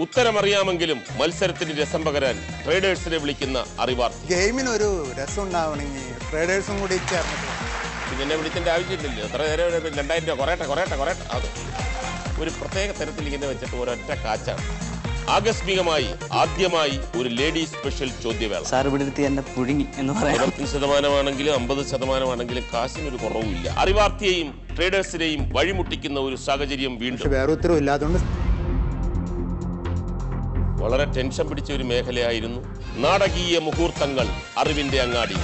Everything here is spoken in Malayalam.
ഉത്തരമറിയാമെങ്കിലും മത്സരത്തിന് രസം പകരാൻ ട്രേഡേഴ്സിനെ വിളിക്കുന്ന അറിവാർത്ഥി. ഗെയിമിനൊരു രസം ഉണ്ടാവണമെങ്കിൽ ട്രേഡേഴ്സും കൂടി ചേർന്നിട്ട്. പിന്നെ എന്നെ വിളിക്കേണ്ട ആവശ്യമില്ലല്ലോ. എത്ര നേരം ഒരു രണ്ടായിരം രൂപ കുറയട്ടെ കുറയട്ടെ കുറയട്ടെ. അത് ഒരു പ്രത്യേക തരത്തിൽ ഇങ്ങനെ വെച്ചിട്ട് ഒരൊറ്റ കാച്ചാണ്. ആകസ്മികമായി ആദ്യമായി ഒരു ലേഡി സ്പെഷ്യൽ ചോദ്യവേള. സാർ ഇവിടെ ഇരുത്തി എന്നെ പുഴുങ്ങി എന്ന് പറയാം. ശതമാനമാണെങ്കിലും അമ്പത് ശതമാനമാണെങ്കിലും കാശിനൊരു കുറവുമില്ല. അറിവാർത്ഥിയെയും ട്രേഡേഴ്സിനെയും വഴിമുട്ടിക്കുന്ന ഒരു സാഹചര്യം വീണ്ടും. വേറെ ഉത്തരവും ഇല്ലാത്തതുകൊണ്ട് വളരെ ടെൻഷൻ പിടിച്ച ഒരു മേഖലയായിരുന്നു. നാടകീയ മുഹൂർത്തങ്ങൾ അറിവിന്റെ അങ്ങാടി